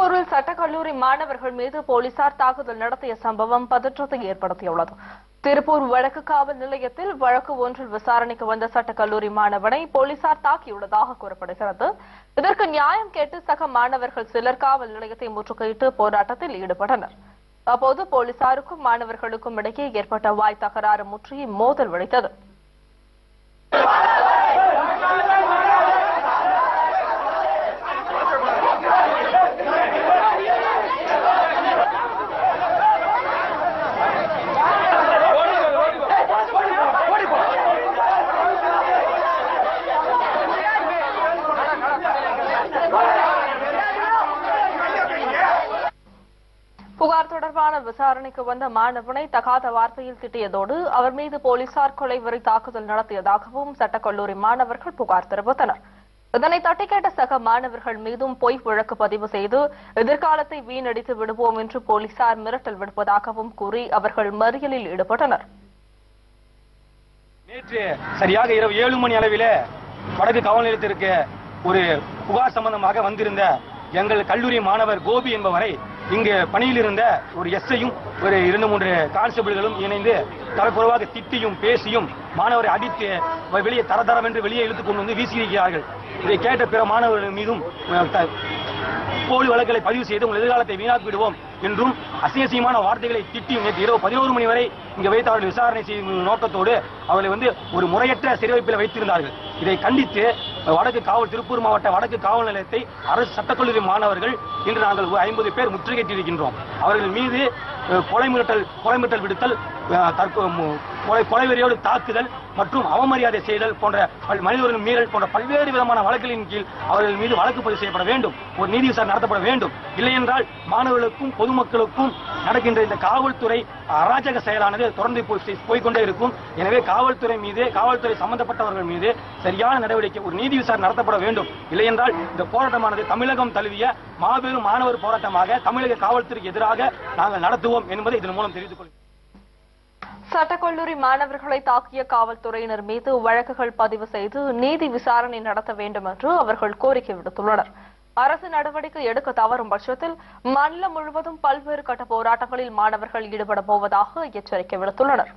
சட்டக்கல்லூரி மாணவர்கள் மீது போலீசார் தாக்குதல் நடத்திய சம்பவம் பதற்றத்தை ஏற்படுத்தியுள்ளது. திருப்பூர் வழக்கு காவல் நிலையத்தில் வழக்கு ஒன்றில் விசாரணைக்கு வந்த சட்டக்கல்லூரி மாணவனை போலீசார் தாக்கியுள்ளதாக கூறப்படுகிறது. இதற்கு நியாயம் கேட்டு சக மாணவர்கள் சிலர் காவல் நிலையத்தை முற்றுகையிட்டு போராட்டத்தில் ஈடுபட்டனர். அப்போது போலீசாருக்கும் மாணவர்களுக்கும் இடையே ஏற்பட்ட வாய் தகராறு முற்றி மோதல் வெடித்தது. புகார் தொடர்பான விசாரணைக்கு வந்த மாணவனை தகாத வார்த்தையில் திட்டியதோடு அவர் மீது போலீசார் கொலை வரை தாக்குதல் நடத்தியதாகவும் சட்டக்கல்லூரி மாணவர்கள் புகார் தெரிவித்தனர். இதனை தட்டிக்கேட்ட சக மாணவர்கள் மீதும் பொய் வழக்கு பதிவு செய்து எதிர்காலத்தை வீணடித்து விடுவோம் என்று போலீசார் மிரட்டல் விடுப்பதாகவும் கூறி அவர்கள் மறியலில் ஈடுபட்டனர். நேற்று சரியாக இரவு ஏழு மணி அளவிலே வடக்கு காவல் நிலையத்திற்கு ஒரு புகார் சம்பந்தமாக வந்திருந்த எங்கள் கல்லூரி மாணவர் கோபி என்பவரை இங்கு பணியில் இருந்த ஒரு எஸ்ஐயும் ஒரு இரண்டு மூன்று கான்ஸ்டபிள்களும் இணைந்து தலைப்புறவாக திட்டியும் பேசியும் மாணவரை அடித்து வெளியே தர தரம் என்று வெளியே இழுத்துக் கொண்டு வந்து வீசியிருக்கிறார்கள். இதை கேட்ட பிற மாணவர்கள் மீதும் த- போலி வழக்குகளை பதிவு செய்து உங்கள் எதிர்காலத்தை வீணாக்கி விடுவோம் என்றும் அசியசியமான வார்த்தைகளை திட்டியும் நேற்று இரவு பதினோரு மணி வரை இங்கு வைத்து அவர்கள் விசாரணை செய்யும் நோக்கத்தோடு அவர்களை வந்து ஒரு முறையற்ற சிறை வைப்பில் வைத்திருந்தார்கள். இதை கண்டித்து வடக்கு காவல் திருப்பூர் மாவட்ட வடக்கு காவல் நிலையத்தை அரசு சட்டக்கல்லூரி மாணவர்கள் இன்று நாங்கள் ஐம்பது பேர் முற்றுகையிட்டிருக்கின்றோம். அவர்கள் மீது கொலை மிரட்டல் கொலை மிரட்டல் விடுத்தல் அஹ், தற்போ கொலை கொலைவெறியோடு தாக்குதல் மற்றும் அவமரியாதை செய்தல் போன்ற மனித உரிமை மீறல் போன்ற பல்வேறு விதமான வழக்குகளின் கீழ் அவர்கள் மீது வழக்கு பதிவு செய்யப்பட வேண்டும். ஒரு நீதி விசாரணை நடத்தப்பட வேண்டும். இல்லையென்றால் மாணவர்களுக்கும் பொதுமக்களுக்கும் நடக்கின்ற இந்த காவல்துறை அராஜக செயலானது தொடர்ந்து போய்கொண்டே போய்க்கொண்டே இருக்கும். எனவே காவல்துறை மீது காவல்துறை சம்பந்தப்பட்டவர்கள் மீது சரியான நடவடிக்கை ஒரு நீதி விசாரணை நடத்தப்பட வேண்டும். இல்லையென்றால் இந்த போராட்டமானது தமிழகம் தழுவிய மாபெரும் மாணவர் போராட்டமாக தமிழக காவல்துறைக்கு எதிராக நாங்கள் நடத்துவோம் என்பதை இதன் மூலம் தெரிவித்துக் கொள்கிறோம். சட்டக்கல்லூரி மாணவர்களை தாக்கிய காவல்துறையினர் மீது வழக்குகள் பதிவு செய்து நீதி விசாரணை நடத்த வேண்டும் என்று அவர்கள் கோரிக்கை விடுத்துள்ளனர். அரசு நடவடிக்கை எடுக்க தவறும் பட்சத்தில் மாநிலம் முழுவதும் பல்வேறு கட்ட போராட்டங்களில் மாணவர்கள் ஈடுபட போவதாக எச்சரிக்கை விடுத்துள்ளனர்.